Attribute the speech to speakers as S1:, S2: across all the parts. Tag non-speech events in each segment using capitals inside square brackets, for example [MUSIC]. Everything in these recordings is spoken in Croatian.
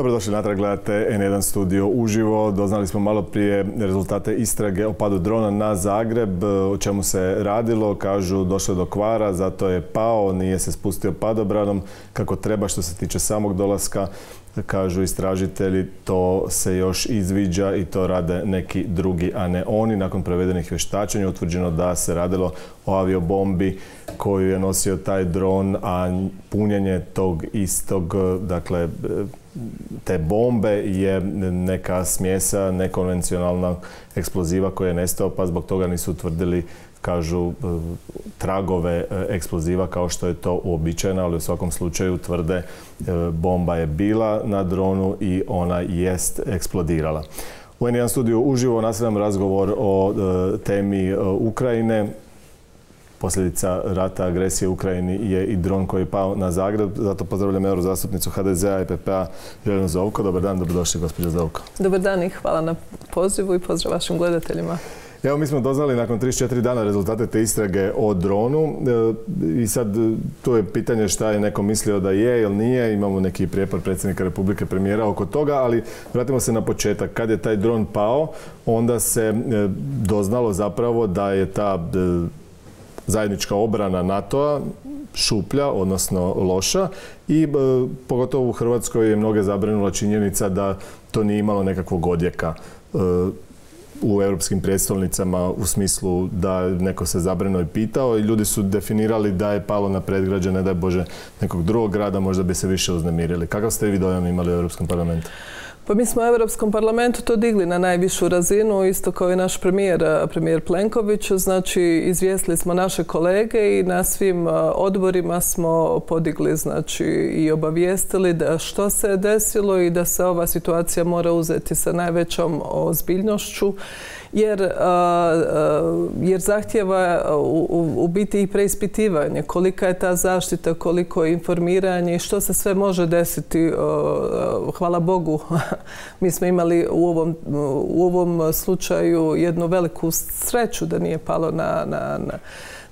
S1: Dobrodošli natrag, gledate N1 studio uživo. Doznali smo malo prije rezultate istrage o padu drona na Zagreb. O čemu se radilo? Kažu došlo do kvara, zato je pao, nije se spustio padobranom kako treba što se tiče samog dolaska. Kažu istražitelji, to se još izviđa i to rade neki drugi, a ne oni. Nakon provedenih vještačenja utvrđeno da se radilo o aviobombi koju je nosio taj dron, a punjenje tog istog, dakle, te bombe je neka smjesa nekonvencionalna eksploziva koja je nestao, pa zbog toga nisu utvrdili kažu tragove e, eksploziva kao što je to uobičajeno, ali u svakom slučaju tvrde e, bomba je bila na dronu i ona jest eksplodirala. U N1 studiju uživo nastavljam razgovor o e, temi Ukrajine posljedica rata agresije u Ukrajini je i dron koji je pao na Zagreb. Zato pozdravljam eurozastupnicu HDZ-a i PPA Željenu Zovko. Dobar dan, dobrodošli gospođa Zovko.
S2: Dobar dan i hvala na pozivu i pozdrav vašim gledateljima.
S1: Evo mi smo doznali nakon 34 dana rezultate te istrage o dronu e, i sad e, tu je pitanje šta je neko mislio da je ili nije. Imamo neki prijepor predsjednika Republike premijera oko toga, ali vratimo se na početak. Kad je taj dron pao, onda se e, doznalo zapravo da je ta zajednička obrana NATO-a šuplja, odnosno loša i pogotovo u Hrvatskoj je mnoge zabrinula činjenica da to nije imalo nekakvog odjeka u europskim predstavnicama u smislu da neko se zabrinuo i pitao i ljudi su definirali da je palo na predgrađe, ne daj Bože, nekog drugog grada, možda bi se više uznemirili. Kakav ste vi dojam imali u Europskom parlamentu?
S2: Pa mi smo u Europskom parlamentu to digli na najvišu razinu, isto kao i naš premijer, premijer Plenković. Znači, izvijestili smo naše kolege i na svim odborima smo podigli znači, i obavijestili da što se je desilo i da se ova situacija mora uzeti sa najvećom ozbiljnošću jer, jer zahtjeva u, biti i preispitivanje kolika je ta zaštita, koliko je informiranje i što se sve može desiti. Hvala Bogu, [LAUGHS] mi smo imali u ovom, u ovom slučaju jednu veliku sreću da nije palo na, na, na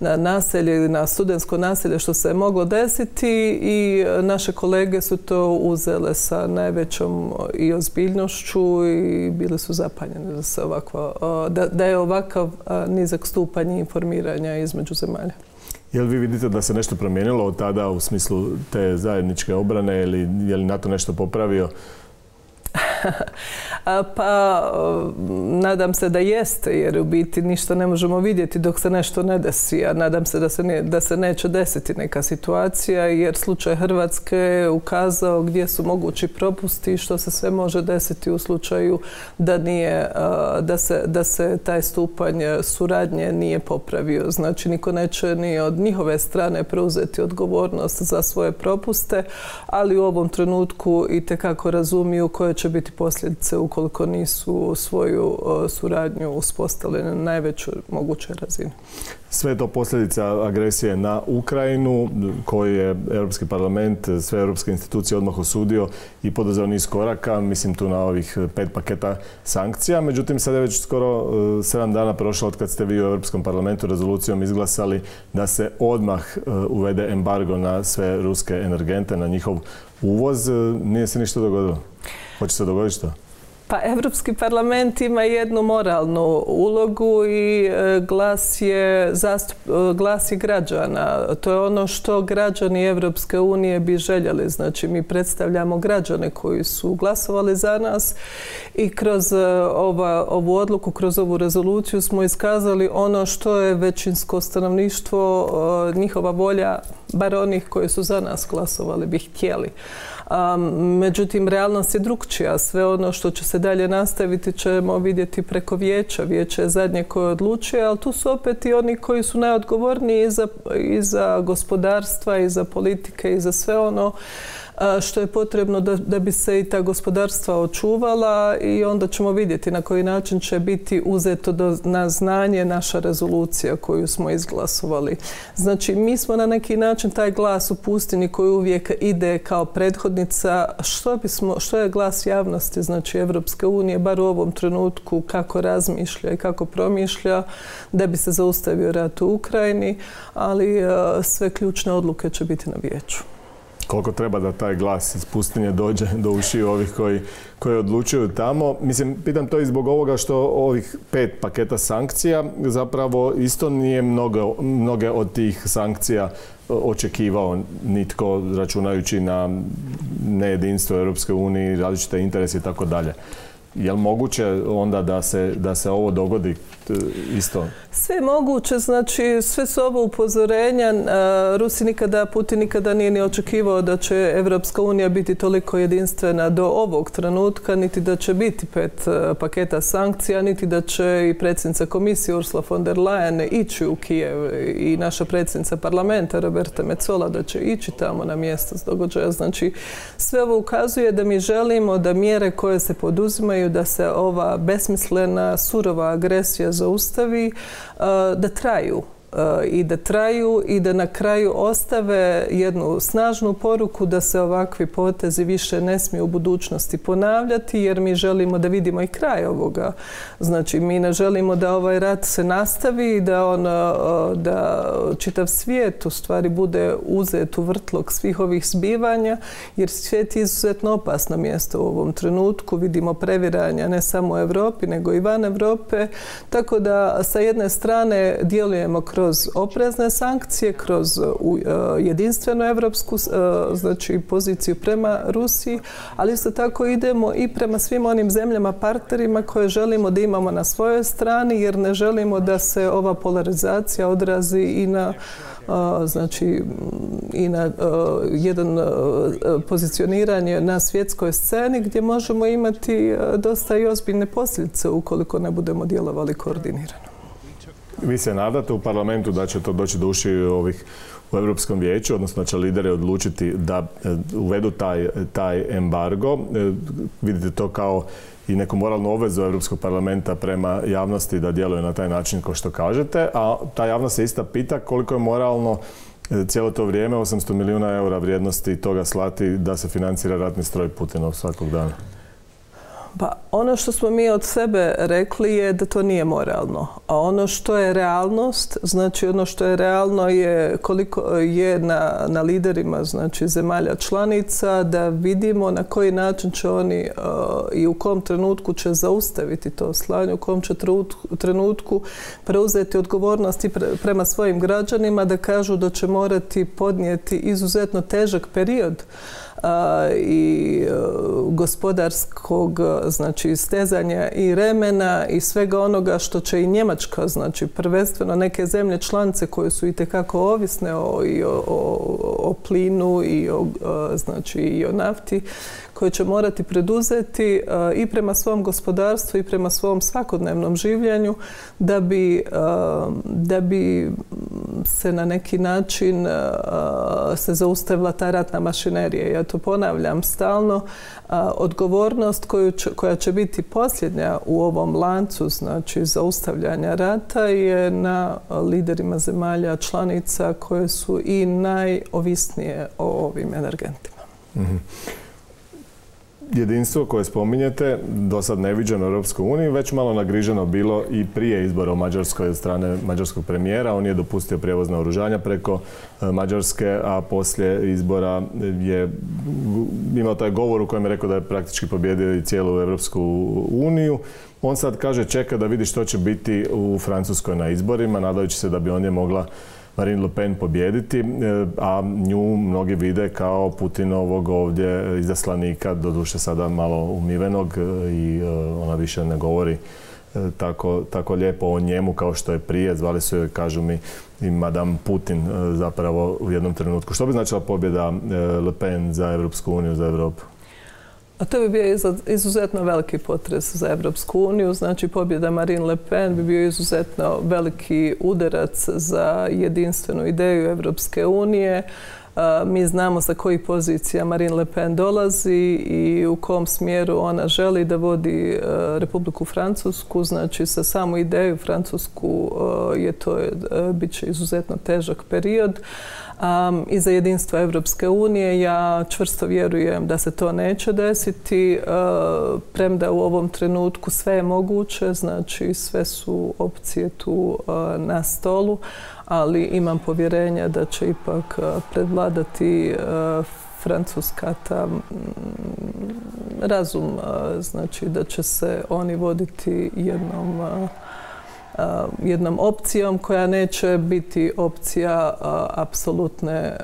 S2: na naselje ili na studentsko naselje što se je moglo desiti i naše kolege su to uzele sa najvećom i ozbiljnošću i bili su zapanjeni da, se ovako, da, da je ovakav nizak stupanj informiranja između zemalja.
S1: Jel vi vidite da se nešto promijenilo od tada u smislu te zajedničke obrane ili je li NATO nešto popravio? [LAUGHS]
S2: pa nadam se da jeste, jer u biti ništa ne možemo vidjeti dok se nešto ne desi. A nadam se da se, da se neće desiti neka situacija, jer slučaj Hrvatske je ukazao gdje su mogući propusti i što se sve može desiti u slučaju da, nije, da, se, da se taj stupanj suradnje nije popravio. Znači, niko neće ni od njihove strane preuzeti odgovornost za svoje propuste, ali u ovom trenutku i tekako razumiju koje će biti posljedice ukoliko nisu svoju suradnju uspostavili na najvećoj mogućoj razini.
S1: Sve to posljedica agresije na Ukrajinu koju je Europski parlament, sve europske institucije odmah osudio i poduzeo niz koraka, mislim tu na ovih pet paketa sankcija. Međutim, sad je već skoro e, sedam dana prošlo od kad ste vi u Europskom parlamentu rezolucijom izglasali da se odmah e, uvede embargo na sve ruske energente, na njihov uvoz. Nije se ništa dogodilo. Hoće se dogoditi što?
S2: Pa Europski parlament ima jednu moralnu ulogu i e, glas je, e, glas je građana. To je ono što građani Europske unije bi željeli. Znači mi predstavljamo građane koji su glasovali za nas i kroz e, ova, ovu odluku, kroz ovu rezoluciju smo iskazali ono što je većinsko stanovništvo, njihova volja, bar onih koji su za nas glasovali bi htjeli međutim, realnost je drugčija. Sve ono što će se dalje nastaviti ćemo vidjeti preko vijeća. Vijeće je zadnje koje odlučuje, ali tu su opet i oni koji su najodgovorniji i za, i za gospodarstva, i za politike, i za sve ono što je potrebno da, da bi se i ta gospodarstva očuvala i onda ćemo vidjeti na koji način će biti uzeto do, na znanje naša rezolucija koju smo izglasovali. Znači, mi smo na neki način taj glas u pustini koji uvijek ide kao prethodnica. Što, bismo, što je glas javnosti, znači Evropske unije, bar u ovom trenutku kako razmišlja i kako promišlja da bi se zaustavio rat u Ukrajini, ali sve ključne odluke će biti na vijeću.
S1: Koliko treba da taj glas iz pustinje dođe do ušiju ovih koji, koji odlučuju tamo. Mislim, pitam to i zbog ovoga što ovih pet paketa sankcija zapravo isto nije mnogo, mnoge od tih sankcija očekivao nitko računajući na nejedinstvo Europske unije, različite interese i tako dalje. Je li moguće onda da se, da se ovo dogodi e, isto?
S2: Sve moguće, znači sve su ovo upozorenja. Rusi nikada, Putin nikada nije ni očekivao da će Evropska unija biti toliko jedinstvena do ovog trenutka, niti da će biti pet e, paketa sankcija, niti da će i predsjednica komisije Ursula von der Leyen ići u Kijev i naša predsjednica parlamenta Roberta Mecola da će ići tamo na mjesto s događaja. Znači sve ovo ukazuje da mi želimo da mjere koje se poduzimaju da se ova besmislena surova agresija zaustavi da traju i da traju i da na kraju ostave jednu snažnu poruku da se ovakvi potezi više ne smiju u budućnosti ponavljati jer mi želimo da vidimo i kraj ovoga. Znači mi ne želimo da ovaj rat se nastavi i da on da čitav svijet u stvari bude uzet u vrtlog svih ovih zbivanja jer svijet je izuzetno opasno mjesto u ovom trenutku. Vidimo previranja ne samo u Europi nego i van Europe. Tako da sa jedne strane djelujemo kroz kroz oprezne sankcije, kroz uh, jedinstvenu evropsku uh, znači, poziciju prema Rusiji, ali isto tako idemo i prema svim onim zemljama partnerima koje želimo da imamo na svojoj strani jer ne želimo da se ova polarizacija odrazi i na znači i na jedan pozicioniranje na svjetskoj sceni gdje možemo imati dosta i ozbiljne posljedice ukoliko ne budemo djelovali koordinirano.
S1: Vi se nadate u parlamentu da će to doći do uši ovih u Europskom vijeću, odnosno će lideri odlučiti da e, uvedu taj, taj embargo. E, vidite to kao i neku moralnu obvezu Europskog parlamenta prema javnosti da djeluje na taj način kao što kažete, a ta javnost se ista pita koliko je moralno e, cijelo to vrijeme 800 milijuna eura vrijednosti toga slati da se financira ratni stroj Putinov svakog dana.
S2: Pa ono što smo mi od sebe rekli je da to nije moralno. A ono što je realnost, znači ono što je realno je koliko je na, na liderima znači zemalja članica da vidimo na koji način će oni uh, i u kom trenutku će zaustaviti to slanje, u kom će trenutku preuzeti odgovornost prema svojim građanima da kažu da će morati podnijeti izuzetno težak period i e, gospodarskog znači stezanja i remena i svega onoga što će i Njemačka znači prvenstveno neke zemlje članice koje su i tekako ovisne o, i o, o, plinu i o, znači i o nafti koje će morati preduzeti i prema svom gospodarstvu i prema svom svakodnevnom življenju da bi, da bi se na neki način se zaustavila ta ratna mašinerija. Ja to ponavljam stalno. Odgovornost koju koja će biti posljednja u ovom lancu znači zaustavljanja rata je na liderima zemalja članica koje su i najovisnije o ovim energentima. Mhm
S1: jedinstvo koje spominjete, do sad neviđeno u Europskoj već malo nagriženo bilo i prije izbora u Mađarskoj od strane mađarskog premijera. On je dopustio prijevoz oružanja preko e, Mađarske, a poslije izbora je imao taj govor u kojem je rekao da je praktički pobjedio i cijelu Europsku uniju. On sad kaže čeka da vidi što će biti u Francuskoj na izborima, nadajući se da bi on je mogla Marine Le Pen pobijediti, e, a nju mnogi vide kao Putinovog ovdje izaslanika, doduše sada malo umivenog e, i e, ona više ne govori tako, tako lijepo o njemu kao što je prije. Zvali su je, kažu mi, i Madame Putin zapravo u jednom trenutku. Što bi značila pobjeda Le Pen za Europsku uniju, za Europu?
S2: A to bi bio izuzetno veliki potres za Evropsku uniju. Znači, pobjeda Marine Le Pen bi bio izuzetno veliki udarac za jedinstvenu ideju Evropske unije. Mi znamo sa kojih pozicija Marine Le Pen dolazi i u kom smjeru ona želi da vodi e, Republiku Francusku. Znači, sa samu ideju Francusku e, je to, e, bit će izuzetno težak period i za jedinstvo Evropske unije. Ja čvrsto vjerujem da se to neće desiti, e, premda u ovom trenutku sve je moguće, znači sve su opcije tu e, na stolu, ali imam povjerenja da će ipak e, predvladati Francuska ta razum, znači da će se oni voditi jednom jednom opcijom koja neće biti opcija apsolutne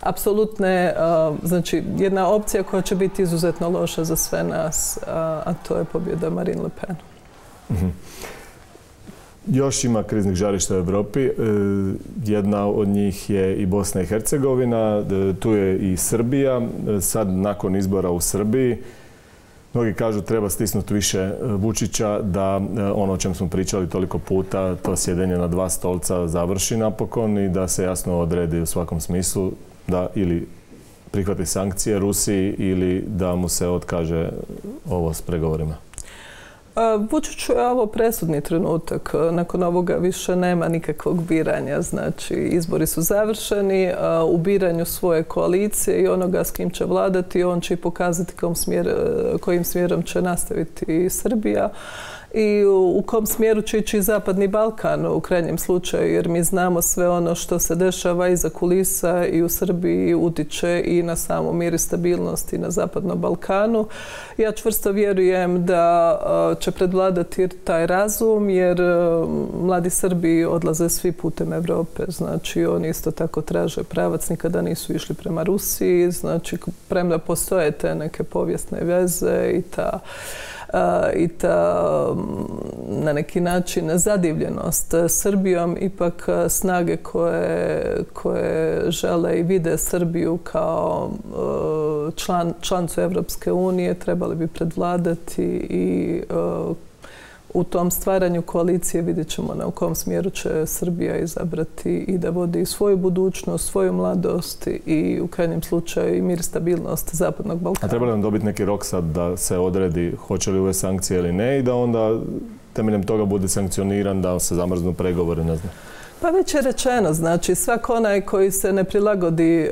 S2: apsolutne, znači jedna opcija koja će biti izuzetno loša za sve nas, a to je pobjeda Marine Le Pen. Mhm.
S1: Još ima kriznih žarišta u Europi. Jedna od njih je i Bosna i Hercegovina, tu je i Srbija. Sad nakon izbora u Srbiji Mnogi kažu treba stisnuti više Vučića da ono o čem smo pričali toliko puta, to sjedenje na dva stolca završi napokon i da se jasno odredi u svakom smislu da ili prihvati sankcije Rusiji ili da mu se otkaže ovo s pregovorima.
S2: Vučiću je ovo presudni trenutak. Nakon ovoga više nema nikakvog biranja. Znači, izbori su završeni. U biranju svoje koalicije i onoga s kim će vladati, on će i pokazati kojim smjerom će nastaviti Srbija i u, kom smjeru će ići Zapadni Balkan u krajnjem slučaju, jer mi znamo sve ono što se dešava iza kulisa i u Srbiji utiče i na samu mir i stabilnost i na Zapadnom Balkanu. Ja čvrsto vjerujem da će predvladati taj razum, jer mladi Srbi odlaze svi putem Europe. Znači, oni isto tako traže pravac, nikada nisu išli prema Rusiji. Znači, premda postoje te neke povijesne veze i ta i ta na neki način zadivljenost Srbijom, ipak snage koje, koje žele i vide Srbiju kao član, člancu Evropske unije trebali bi predvladati i u tom stvaranju koalicije vidjet ćemo na u kom smjeru će Srbija izabrati i da vodi svoju budućnost, svoju mladost i u krajnjem slučaju i mir stabilnost Zapadnog Balkana.
S1: A treba li nam dobiti neki rok sad da se odredi hoće li ove sankcije ili ne i da onda temeljem toga bude sankcioniran da se zamrznu pregovori, ne znam?
S2: Pa već je rečeno, znači svak onaj koji se ne prilagodi e,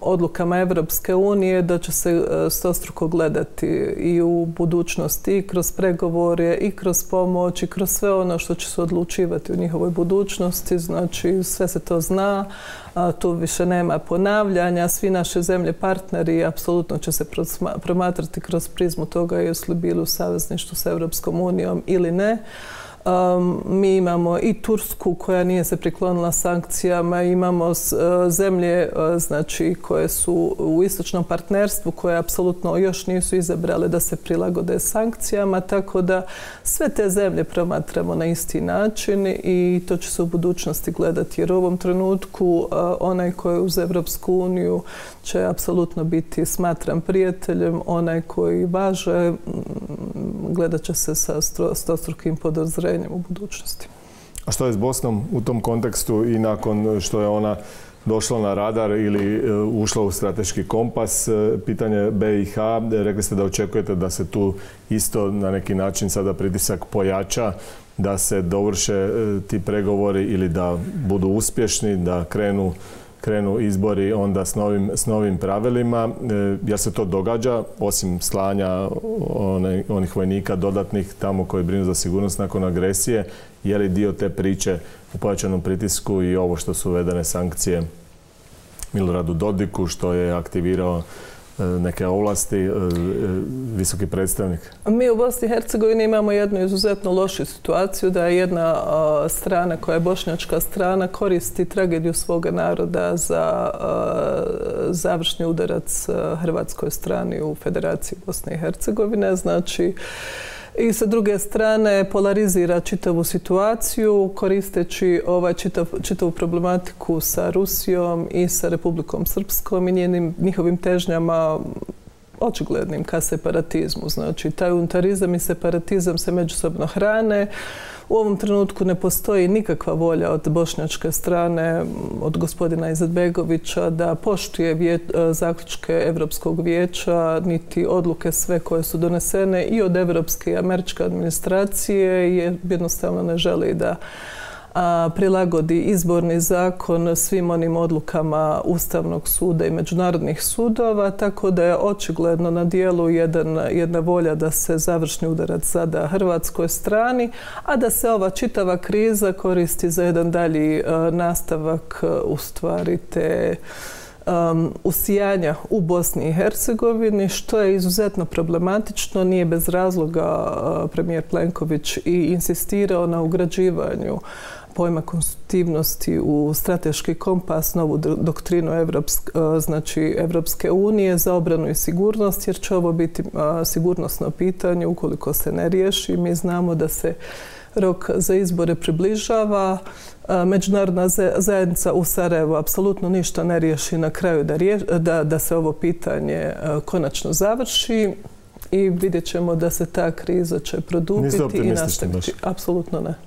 S2: odlukama Evropske unije da će se uh, stostruko gledati i u budućnosti i kroz pregovore i kroz pomoć i kroz sve ono što će se odlučivati u njihovoj budućnosti. Znači sve se to zna, tu više nema ponavljanja. Svi naše zemlje partneri apsolutno će se promatrati kroz prizmu toga jesu li bili u savezništvu s Evropskom unijom ili ne. Mi imamo i Tursku koja nije se priklonila sankcijama, imamo uh, zemlje uh, znači, koje su u istočnom partnerstvu koje apsolutno još nisu izabrale da se prilagode sankcijama, tako da sve te zemlje promatramo na isti način i to će se u budućnosti gledati jer u ovom trenutku uh, onaj koji je uz Evropsku uniju će apsolutno biti smatram prijateljem, onaj koji važe gledat će se sa stostrukim podozrenjem u budućnosti.
S1: A što je s Bosnom u tom kontekstu i nakon što je ona došla na radar ili e, ušla u strateški kompas, e, pitanje BiH, rekli ste da očekujete da se tu isto na neki način sada pritisak pojača, da se dovrše e, ti pregovori ili da budu uspješni, da krenu krenu izbori onda s novim, s novim pravilima. E, jer se to događa, osim slanja onih vojnika dodatnih tamo koji brinu za sigurnost nakon agresije, je li dio te priče u pojačanom pritisku i ovo što su uvedene sankcije Miloradu Dodiku, što je aktivirao neke ovlasti e, e, visoki predstavnik?
S2: Mi u Bosni i Hercegovini imamo jednu izuzetno lošu situaciju da je jedna strana koja je bošnjačka strana koristi tragediju svoga naroda za završni udarac hrvatskoj strani u Federaciji Bosne i Hercegovine. Znači, i sa druge strane polarizira čitavu situaciju koristeći ovaj čitavu problematiku sa Rusijom i sa Republikom Srpskom i njenim, njihovim težnjama očiglednim ka separatizmu. Znači, taj unitarizam i separatizam se međusobno hrane. U ovom trenutku ne postoji nikakva volja od bošnjačke strane, od gospodina Izetbegovića, da poštuje e, zaključke Europskog vijeća, niti odluke sve koje su donesene i od Europske i američke administracije, jer jednostavno ne želi da prilagodi izborni zakon svim onim odlukama Ustavnog suda i međunarodnih sudova, tako da je očigledno na dijelu jedna volja da se završni udarac sada Hrvatskoj strani, a da se ova čitava kriza koristi za jedan dalji nastavak u stvari te um, usijanja u Bosni i Hercegovini, što je izuzetno problematično. Nije bez razloga premijer Plenković i insistirao na ugrađivanju pojma konstitutivnosti u strateški kompas, novu doktrinu Evropske, znači Evropske unije za obranu i sigurnost, jer će ovo biti uh, sigurnosno pitanje ukoliko se ne riješi. Mi znamo da se rok za izbore približava. Međunarodna zajednica u Sarajevu apsolutno ništa ne riješi na kraju da, da, se ovo pitanje konačno završi i vidjet ćemo da se ta kriza će produbiti i nastaviti. Apsolutno ne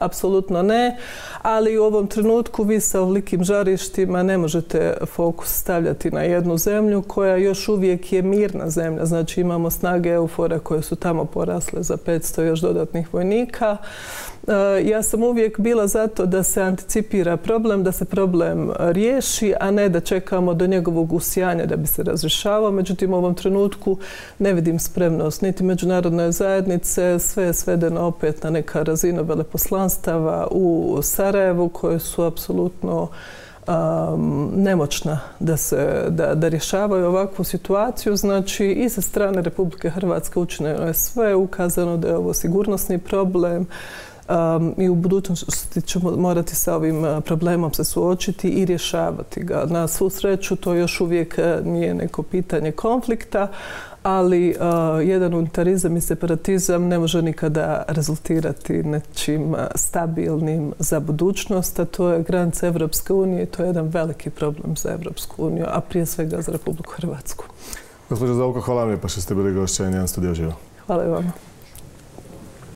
S2: apsolutno ne, ali u ovom trenutku vi sa ovlikim žarištima ne možete fokus stavljati na jednu zemlju koja još uvijek je mirna zemlja. Znači imamo snage eufora koje su tamo porasle za 500 još dodatnih vojnika. E, ja sam uvijek bila zato da se anticipira problem, da se problem riješi, a ne da čekamo do njegovog usijanja da bi se razrješavao. Međutim, u ovom trenutku ne vidim spremnost niti međunarodne zajednice, sve je svedeno opet na neka razina veleposlanstava u Sarajevu koje su apsolutno nemoćna da, se, da, da rješavaju ovakvu situaciju. Znači i sa strane Republike Hrvatske učinjeno je sve, ukazano da je ovo sigurnosni problem, i u budućnosti ćemo morati sa ovim problemom se suočiti i rješavati ga. Na svu sreću to još uvijek nije neko pitanje konflikta, ali jedan unitarizam i separatizam ne može nikada rezultirati nečim stabilnim za budućnost, a to je granica Evropske unije i to je jedan veliki problem za Evropsku uniju, a prije svega za Republiku Hrvatsku.
S1: Gospođo Zauka, hvala vam pa što ste bili gošća i Studio Živo.
S2: Hvala i vama.